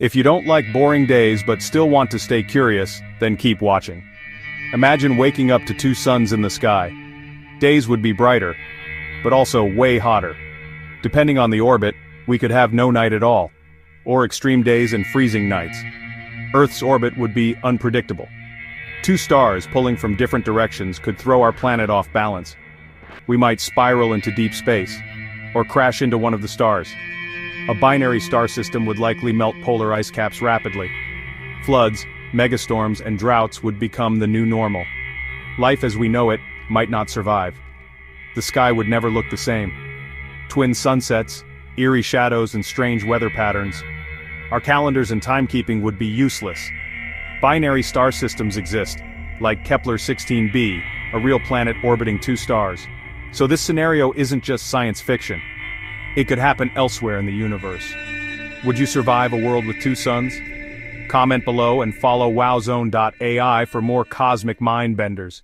If you don't like boring days but still want to stay curious, then keep watching. Imagine waking up to two suns in the sky. Days would be brighter, but also way hotter. Depending on the orbit, we could have no night at all, or extreme days and freezing nights. Earth's orbit would be unpredictable. Two stars pulling from different directions could throw our planet off balance. We might spiral into deep space, or crash into one of the stars. A binary star system would likely melt polar ice caps rapidly. Floods, megastorms, and droughts would become the new normal. Life as we know it might not survive. The sky would never look the same. Twin sunsets, eerie shadows and strange weather patterns. Our calendars and timekeeping would be useless. Binary star systems exist, like Kepler 16b, a real planet orbiting two stars. So this scenario isn't just science fiction. It could happen elsewhere in the universe. Would you survive a world with two suns? Comment below and follow wowzone.ai for more cosmic mind benders.